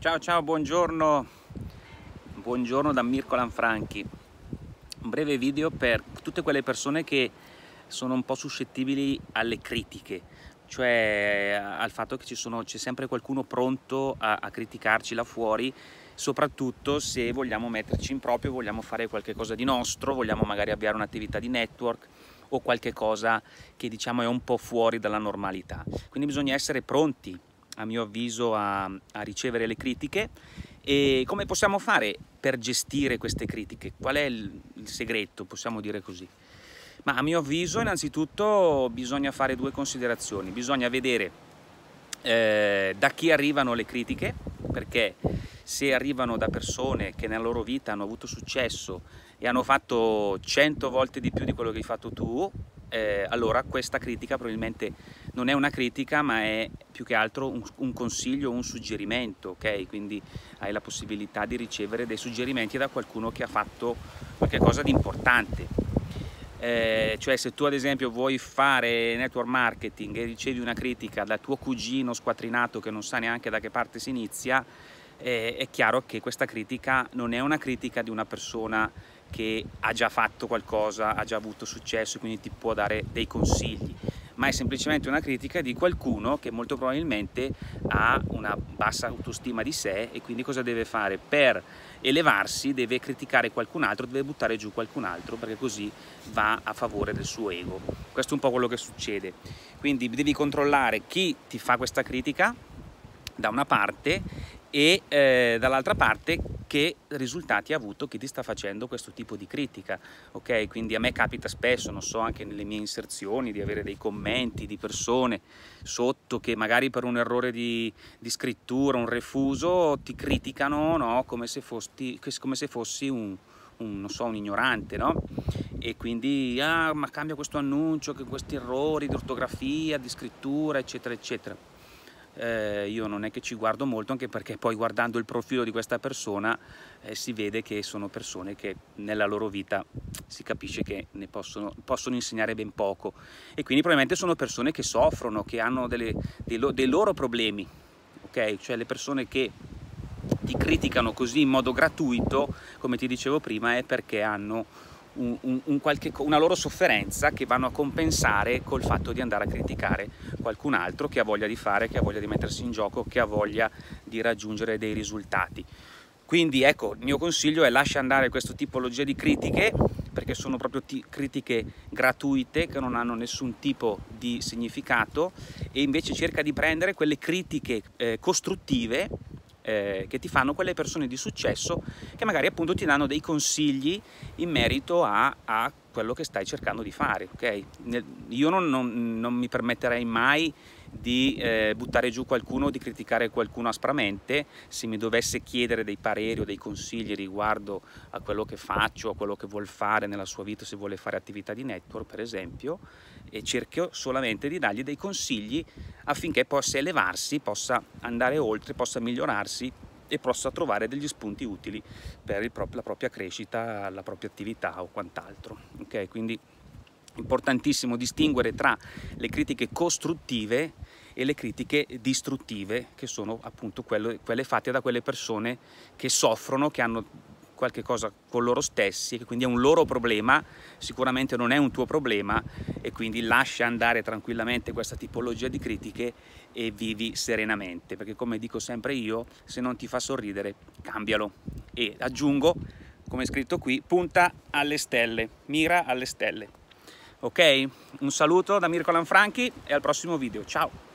Ciao ciao, buongiorno, buongiorno da Mirko Lanfranchi. Un breve video per tutte quelle persone che sono un po' suscettibili alle critiche, cioè al fatto che c'è sempre qualcuno pronto a, a criticarci là fuori, soprattutto se vogliamo metterci in proprio, vogliamo fare qualcosa di nostro, vogliamo magari avviare un'attività di network o qualche cosa che diciamo è un po' fuori dalla normalità. Quindi bisogna essere pronti a mio avviso a, a ricevere le critiche e come possiamo fare per gestire queste critiche? Qual è il, il segreto, possiamo dire così? Ma a mio avviso innanzitutto bisogna fare due considerazioni, bisogna vedere eh, da chi arrivano le critiche, perché se arrivano da persone che nella loro vita hanno avuto successo e hanno fatto 100 volte di più di quello che hai fatto tu, eh, allora questa critica probabilmente non è una critica ma è più che altro un, un consiglio, un suggerimento, ok? Quindi hai la possibilità di ricevere dei suggerimenti da qualcuno che ha fatto qualcosa di importante. Eh, cioè se tu ad esempio vuoi fare network marketing e ricevi una critica dal tuo cugino squattrinato che non sa neanche da che parte si inizia, eh, è chiaro che questa critica non è una critica di una persona che ha già fatto qualcosa, ha già avuto successo e quindi ti può dare dei consigli, ma è semplicemente una critica di qualcuno che molto probabilmente ha una bassa autostima di sé e quindi cosa deve fare? Per elevarsi deve criticare qualcun altro, deve buttare giù qualcun altro perché così va a favore del suo ego. Questo è un po' quello che succede. Quindi devi controllare chi ti fa questa critica da una parte e eh, dall'altra parte che risultati ha avuto chi ti sta facendo questo tipo di critica ok quindi a me capita spesso non so anche nelle mie inserzioni di avere dei commenti di persone sotto che magari per un errore di, di scrittura un refuso ti criticano no? come, se fossi, come se fossi un, un, so, un ignorante no? e quindi ah ma cambia questo annuncio che questi errori di ortografia di scrittura eccetera eccetera eh, io non è che ci guardo molto anche perché poi guardando il profilo di questa persona eh, si vede che sono persone che nella loro vita si capisce che ne possono, possono insegnare ben poco e quindi probabilmente sono persone che soffrono, che hanno delle, dei, lo, dei loro problemi, ok? Cioè le persone che ti criticano così in modo gratuito, come ti dicevo prima, è perché hanno un, un, qualche, una loro sofferenza che vanno a compensare col fatto di andare a criticare qualcun altro che ha voglia di fare, che ha voglia di mettersi in gioco, che ha voglia di raggiungere dei risultati. Quindi ecco, il mio consiglio è lascia andare questa tipologia di critiche perché sono proprio critiche gratuite che non hanno nessun tipo di significato e invece cerca di prendere quelle critiche eh, costruttive eh, che ti fanno quelle persone di successo che magari appunto ti danno dei consigli in merito a, a quello che stai cercando di fare. Okay? Io non, non, non mi permetterei mai di eh, buttare giù qualcuno, di criticare qualcuno aspramente, se mi dovesse chiedere dei pareri o dei consigli riguardo a quello che faccio, a quello che vuol fare nella sua vita, se vuole fare attività di network per esempio, e cerco solamente di dargli dei consigli affinché possa elevarsi, possa andare oltre, possa migliorarsi e possa trovare degli spunti utili per proprio, la propria crescita, la propria attività o quant'altro. Okay? Quindi importantissimo distinguere tra le critiche costruttive e le critiche distruttive, che sono appunto quelle, quelle fatte da quelle persone che soffrono, che hanno qualche cosa con loro stessi, che quindi è un loro problema, sicuramente non è un tuo problema e quindi lascia andare tranquillamente questa tipologia di critiche e vivi serenamente, perché come dico sempre io, se non ti fa sorridere, cambialo. E aggiungo, come scritto qui, punta alle stelle, mira alle stelle. Ok? Un saluto da Mirko Lanfranchi e al prossimo video. Ciao!